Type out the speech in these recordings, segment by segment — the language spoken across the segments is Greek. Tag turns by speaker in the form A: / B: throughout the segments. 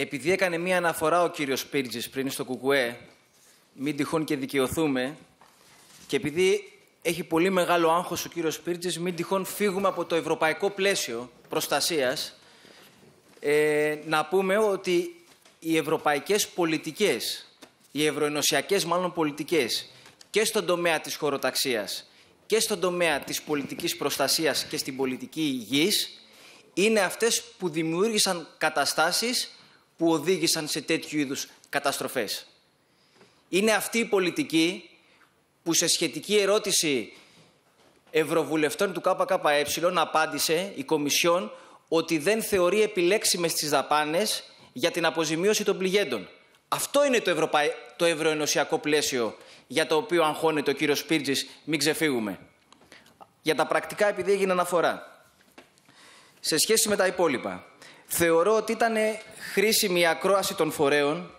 A: επειδή έκανε μία αναφορά ο κύριος Πίρτζης πριν στο Κουκουέ, μην τυχόν και δικαιωθούμε, και επειδή έχει πολύ μεγάλο άγχος ο κύριος Πίρτζης, μην τυχόν φύγουμε από το ευρωπαϊκό πλαίσιο προστασίας, ε, να πούμε ότι οι ευρωπαϊκές πολιτικές, οι ευρωενωσιακές μάλλον πολιτικές, και στον τομέα της χωροταξίας και στον τομέα της πολιτικής προστασίας και στην πολιτική υγιής, είναι αυτές που δημιούργησαν καταστάσεις που οδήγησαν σε τέτοιου είδους καταστροφές. Είναι αυτή η πολιτική που σε σχετική ερώτηση ευρωβουλευτών του ΚΚΕ απάντησε η Κομισιόν ότι δεν θεωρεί επιλέξιμες τις δαπάνες για την αποζημίωση των πληγέντων. Αυτό είναι το, ευρωπαϊ... το ευρωενωσιακό πλαίσιο για το οποίο αγχώνεται ο κύριος Πίρτζης, μην ξεφύγουμε. Για τα πρακτικά, επειδή έγινε αναφορά. Σε σχέση με τα υπόλοιπα, θεωρώ ότι ήταν χρήσιμη η ακρόαση των φορέων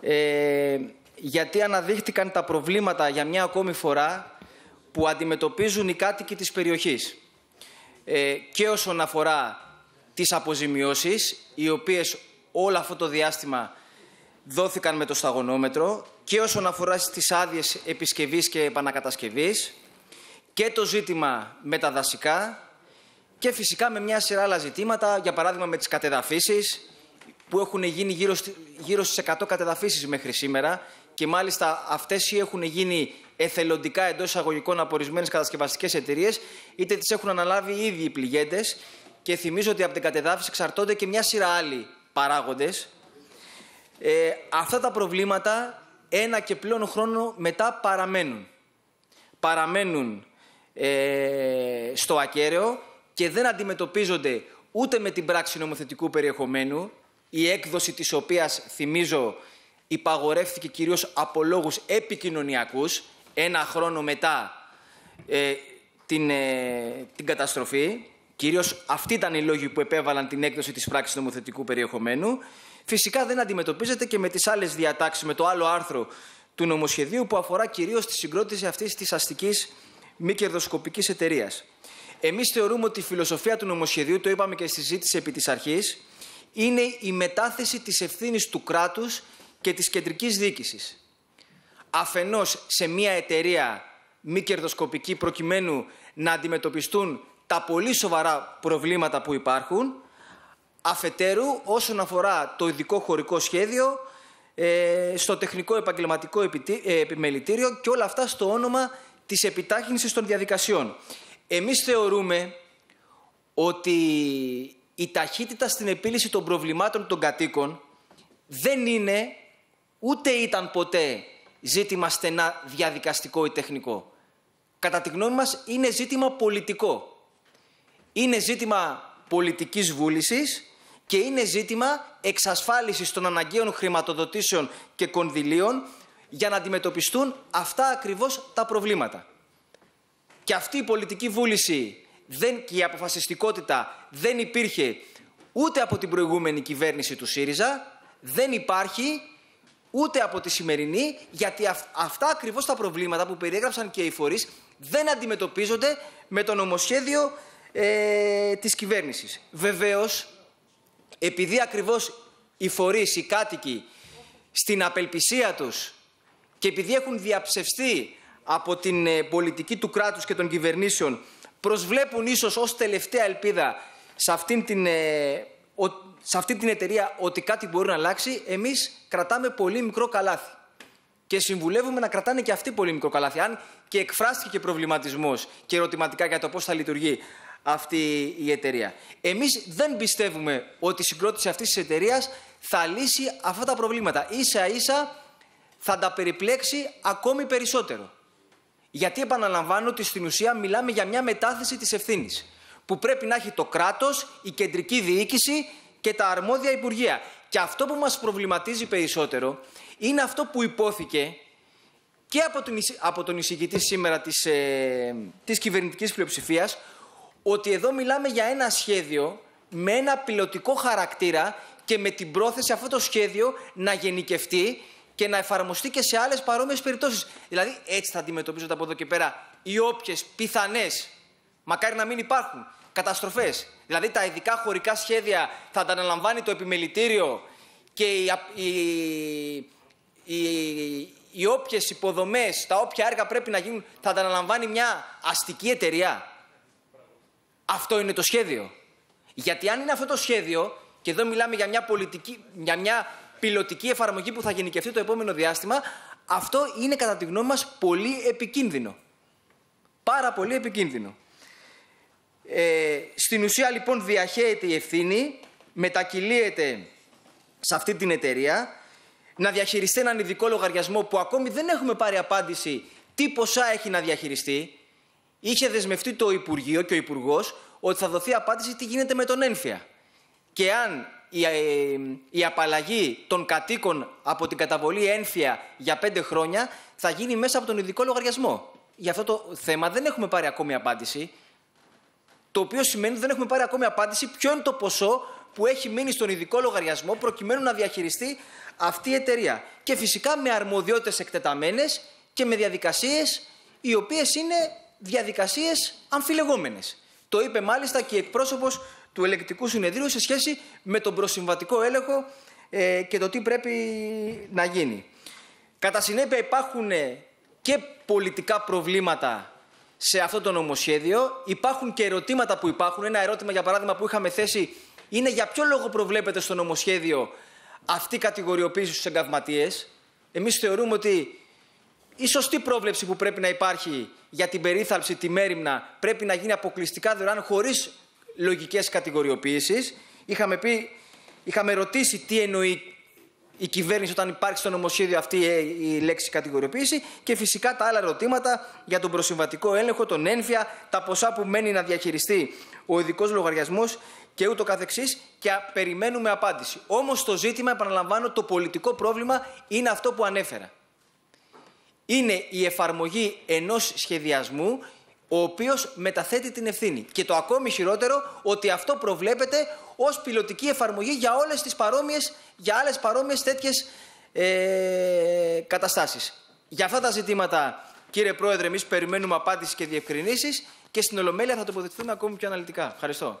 A: ε, γιατί αναδείχτηκαν τα προβλήματα για μια ακόμη φορά που αντιμετωπίζουν οι κάτοικοι της περιοχής. Ε, και όσον αφορά τις αποζημιώσεις, οι οποίες όλο αυτό το διάστημα δόθηκαν με το σταγονόμετρο και όσον αφορά στις άδειες επισκευής και επανακατασκευής και το ζήτημα με τα δασικά και φυσικά με μια σειρά άλλα ζητήματα, για παράδειγμα με τις κατεδαφίσεις, που έχουν γίνει γύρω, γύρω στις 100 κατεδαφίσεις μέχρι σήμερα και μάλιστα αυτές ή έχουν γίνει εθελοντικά εντός εισαγωγικών από ορισμένες κατασκευαστικές εταιρείες, είτε τις έχουν αναλάβει ήδη οι πληγέντες. Και θυμίζω ότι από την κατεδάφιση εξαρτώνται και μια σειρά άλλοι παράγοντες. Ε, αυτά τα προβλήματα ένα και πλέον χρόνο μετά παραμένουν. Παραμένουν ε, στο ακέραιο και δεν αντιμετωπίζονται ούτε με την πράξη νομοθετικού περιεχομένου, η έκδοση της οποίας, θυμίζω, υπαγορεύτηκε κυρίως από λόγους επικοινωνιακούς, ένα χρόνο μετά ε, την, ε, την καταστροφή. Κυρίως αυτοί ήταν οι λόγοι που επέβαλαν την έκδοση της πράξης νομοθετικού περιεχομένου. Φυσικά δεν αντιμετωπίζεται και με τις άλλες διατάξεις, με το άλλο άρθρο του νομοσχεδίου που αφορά κυρίως τη συγκρότηση αυτής της αστικής μη κερδοσκοπικής εταιρείας. Εμείς θεωρούμε ότι η φιλοσοφία του νομοσχεδίου, το είπαμε και στη συζήτηση επί της αρχής, είναι η μετάθεση της ευθύνης του κράτους και της κεντρικής διοίκησης. Αφενός σε μια εταιρεία μη κερδοσκοπική προκειμένου να αντιμετωπιστούν τα πολύ σοβαρά προβλήματα που υπάρχουν, αφετέρου όσον αφορά το ειδικό χωρικό σχέδιο, ε, στο τεχνικό επαγγελματικό ε, επιμελητήριο και όλα αυτά στο όνομα της επιτάχυνσης των διαδικασιών. Εμείς θεωρούμε ότι η ταχύτητα στην επίλυση των προβλημάτων των κατοίκων δεν είναι ούτε ήταν ποτέ ζήτημα στενά διαδικαστικό ή τεχνικό. Κατά τη γνώμη μας είναι ζήτημα πολιτικό. Είναι ζήτημα πολιτικής βούλησης και είναι ζήτημα εξασφάλισης των αναγκαίων χρηματοδοτήσεων και κονδυλίων για να αντιμετωπιστούν αυτά ακριβώς τα προβλήματα. Και αυτή η πολιτική βούληση δεν, και η αποφασιστικότητα δεν υπήρχε ούτε από την προηγούμενη κυβέρνηση του ΣΥΡΙΖΑ, δεν υπάρχει ούτε από τη σημερινή, γιατί αυτά ακριβώς τα προβλήματα που περιέγραψαν και οι φορείς δεν αντιμετωπίζονται με το νομοσχέδιο ε, της κυβέρνησης. Βεβαίως, επειδή ακριβώς οι φορείς, οι κάτοικοι, στην απελπισία τους και επειδή έχουν διαψευστεί από την ε, πολιτική του κράτους και των κυβερνήσεων, προσβλέπουν ίσως ως τελευταία ελπίδα σε αυτήν την, ε, σε αυτή την εταιρεία ότι κάτι μπορεί να αλλάξει, εμείς κρατάμε πολύ μικρό καλάθι. Και συμβουλεύουμε να κρατάνε και αυτοί πολύ μικρό καλάθι. Αν και εκφράστηκε και προβληματισμός και ερωτηματικά για το πώς θα λειτουργεί αυτή η εταιρεία. Εμείς δεν πιστεύουμε ότι η συγκρότηση αυτής της εταιρείας θα λύσει αυτά τα προβλήματα. σα ίσα θα τα περιπλέξει ακόμη περισσότερο. Γιατί επαναλαμβάνω ότι στην ουσία μιλάμε για μια μετάθεση της ευθύνης που πρέπει να έχει το κράτος, η κεντρική διοίκηση και τα αρμόδια Υπουργεία. Και αυτό που μας προβληματίζει περισσότερο είναι αυτό που υπόθηκε και από τον, από τον εισηγητή σήμερα της, ε, της κυβερνητικής πλειοψηφίας, ότι εδώ μιλάμε για ένα σχέδιο με ένα πιλωτικό χαρακτήρα και με την πρόθεση αυτό το σχέδιο να γενικευτεί και να εφαρμοστεί και σε άλλες παρόμοιες περιπτώσεις. Δηλαδή έτσι θα αντιμετωπίζονται από εδώ και πέρα οι όποιες πιθανές, μακάρι να μην υπάρχουν, καταστροφές. Δηλαδή τα ειδικά χωρικά σχέδια θα τα αναλαμβάνει το επιμελητήριο και οι, οι, οι, οι όποιες υποδομές, τα όποια έργα πρέπει να γίνουν, θα τα αναλαμβάνει μια αστική εταιρεία. Αυτό είναι το σχέδιο. Γιατί αν είναι αυτό το σχέδιο, και εδώ μιλάμε για μια, πολιτική, για μια πιλωτική εφαρμογή που θα γενικευτεί το επόμενο διάστημα, αυτό είναι κατά τη γνώμη μας πολύ επικίνδυνο. Πάρα πολύ επικίνδυνο. Ε, στην ουσία λοιπόν διαχέεται η ευθύνη, μετακυλίεται σε αυτή την εταιρεία, να διαχειριστεί έναν ειδικό λογαριασμό που ακόμη δεν έχουμε πάρει απάντηση τι ποσά έχει να διαχειριστεί. Είχε δεσμευτεί το Υπουργείο και ο Υπουργός ότι θα δοθεί απάντηση τι γίνεται με τον ένφια. Και αν η, ε, η απαλλαγή των κατοίκων από την καταβολή ένφια για πέντε χρόνια θα γίνει μέσα από τον ειδικό λογαριασμό. Για αυτό το θέμα δεν έχουμε πάρει ακόμη απάντηση. Το οποίο σημαίνει ότι δεν έχουμε πάρει ακόμη απάντηση ποιο είναι το ποσό που έχει μείνει στον ειδικό λογαριασμό προκειμένου να διαχειριστεί αυτή η εταιρεία. Και φυσικά με αρμοδιότητες εκτεταμένες και με διαδικασίες οι οποίες είναι διαδικασίες αμφιλεγόμενες. Το είπε μάλιστα και εκπρόσωπος του ελεκτικού συνεδρίου σε σχέση με τον προσυμβατικό έλεγχο ε, και το τι πρέπει να γίνει. Κατά συνέπεια υπάρχουν ε, και πολιτικά προβλήματα σε αυτό το νομοσχέδιο. Υπάρχουν και ερωτήματα που υπάρχουν. Ένα ερώτημα, για παράδειγμα, που είχαμε θέσει είναι για ποιο λόγο προβλέπεται στο νομοσχέδιο αυτή η κατηγοριοποίηση στους εγκαυματίες. Εμείς θεωρούμε ότι η σωστή πρόβλεψη που πρέπει να υπάρχει για την περίθαλψη, τη μέρημνα, πρέπει να γίνει αποκλειστικά δωρεάν χωρίς λογικές κατηγοριοποίησεις. Είχαμε, πει, είχαμε ρωτήσει τι εννοεί η κυβέρνηση όταν υπάρχει στο νομοσχέδιο αυτή η λέξη κατηγοριοποίηση και φυσικά τα άλλα ερωτήματα για τον προσυμβατικό έλεγχο, τον ένφια, τα ποσά που μένει να διαχειριστεί ο ειδικός λογαριασμός και ούτω καθεξής και περιμένουμε απάντηση. Όμως το ζήτημα, επαναλαμβάνω, το πολιτικό πρόβλημα είναι αυτό που ανέφερα. Είναι η εφαρμογή ενός σχεδιασμού ο οποίος μεταθέτει την ευθύνη. Και το ακόμη χειρότερο, ότι αυτό προβλέπεται ως πιλωτική εφαρμογή για όλες τις παρόμοιες, για άλλες παρόμοιες τέτοιες ε, καταστάσεις. Για αυτά τα ζητήματα, κύριε Πρόεδρε, εμείς περιμένουμε απάντηση και διευκρινήσεις και στην Ολομέλεια θα τοποθετηθούμε ακόμη πιο αναλυτικά. Ευχαριστώ.